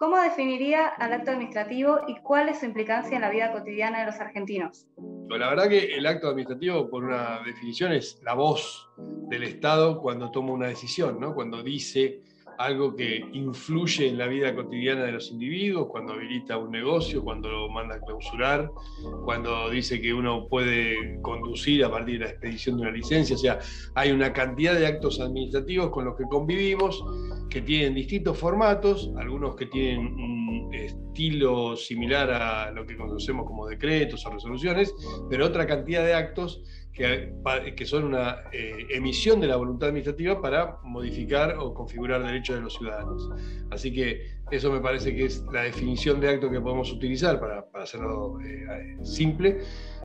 ¿Cómo definiría al acto administrativo y cuál es su implicancia en la vida cotidiana de los argentinos? La verdad que el acto administrativo, por una definición, es la voz del Estado cuando toma una decisión, ¿no? cuando dice algo que influye en la vida cotidiana de los individuos, cuando habilita un negocio, cuando lo manda a clausurar, cuando dice que uno puede conducir a partir de la expedición de una licencia. O sea, hay una cantidad de actos administrativos con los que convivimos que tienen distintos formatos, algunos que tienen un estilo similar a lo que conocemos como decretos o resoluciones, pero otra cantidad de actos que, son una eh, emisión de la voluntad administrativa para modificar o configurar derechos de los ciudadanos. Así que eso me parece que es la definición de acto que podemos utilizar para, para hacerlo eh, simple